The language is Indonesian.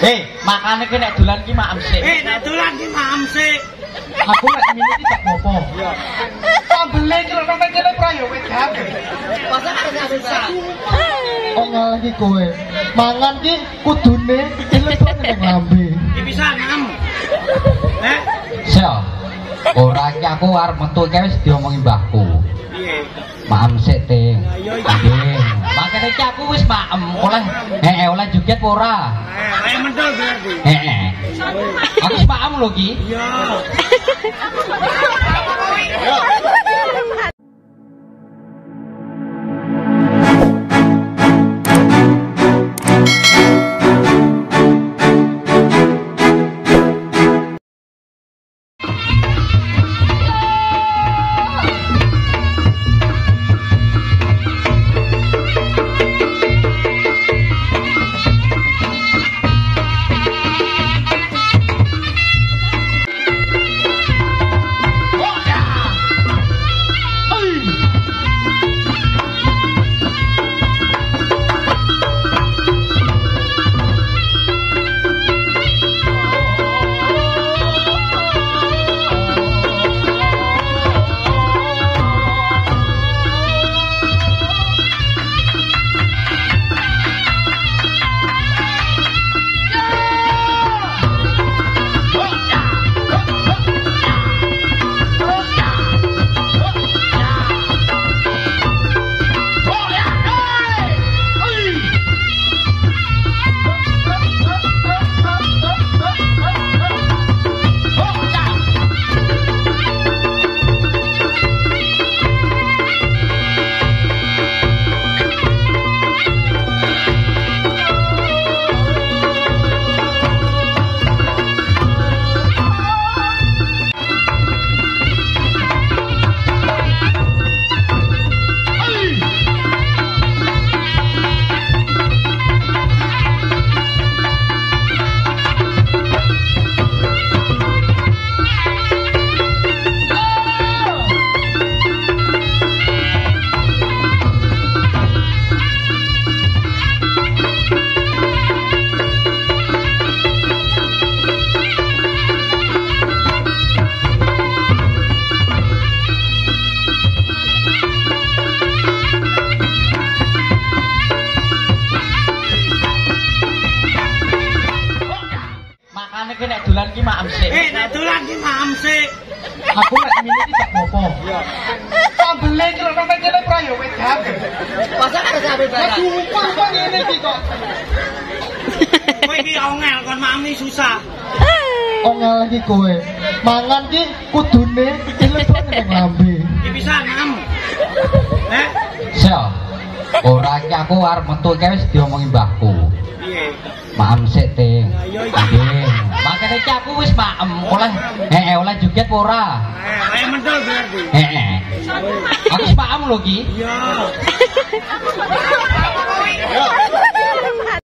Eh, makane ki nek dolan ki maem sik. Eh, nek dolan ki maem sik. Aku nek ngene iki gak apa-apa. Sambele ki lho nek kene prayo wedan. Masa ada susah. Kok lagi kowe? Mangan ki kudune dilebok ning lambe. Ki bisa ngam. Eh, Sel. Ora iki aku arep metu iki wis diomongi mbahku. piye? Maem sik, Ting. Iya. Iki aku wis maem oleh eh oleh joget apa ora? Eh, ayo mendol berarti. Heeh. Aku wis maem lho ki. Iya. Ki maem sik. Eh, nek dolan ki maem sik. Aku nek ngene iki gak apa-apa. Sambele ki lho nek kene prayo wedan. Masa ada sampe barang. Sumpah kok ngene iki kok. Kowe iki ongel kon mami susah. Ongel lagi kowe. Mangan ki kudune dilebok ning lambe. Ki bisa ngam. Eh, Sel. Ora iki aku arep metu iki wis diomongi mbahku. piye? Maem sik, Ting. Iya. Nggih. Makane iki aku wis maem oleh eh oleh joget apa ora? Eh, ayo mendol berarti. Heeh. Aku wis maem lho ki. Iya.